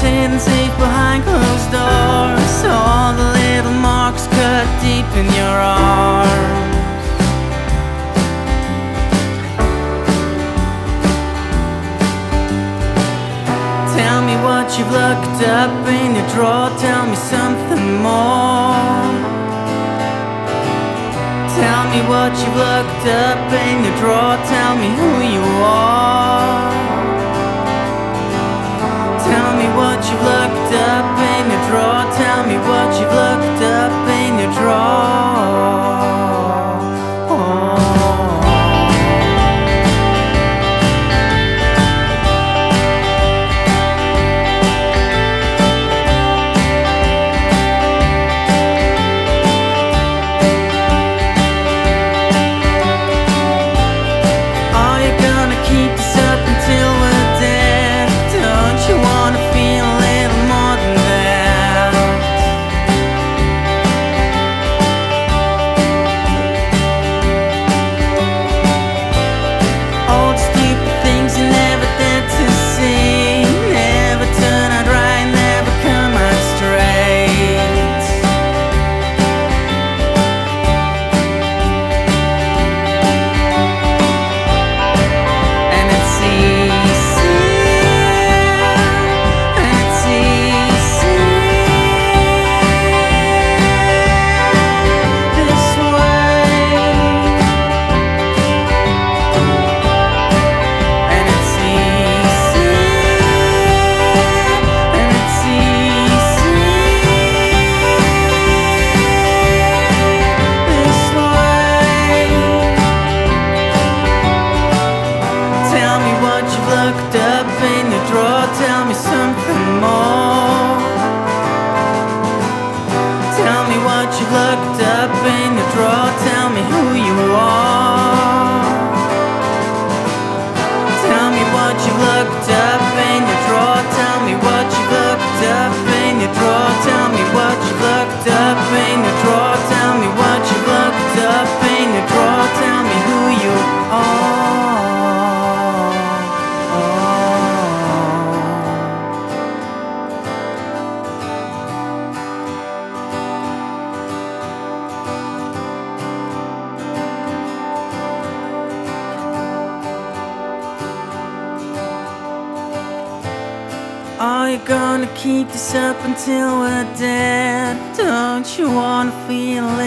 hidden safe behind closed doors. All the little marks cut deep in your arms. Tell me what you've looked up in your drawer. Tell me something more. Tell me what you've looked up in your drawer. Tell me who you are. What you've looked up in your drawer. Tell me what you've looked in your drawer. Tell me who you are. Are you gonna keep this up until we're dead? Don't you wanna feel than?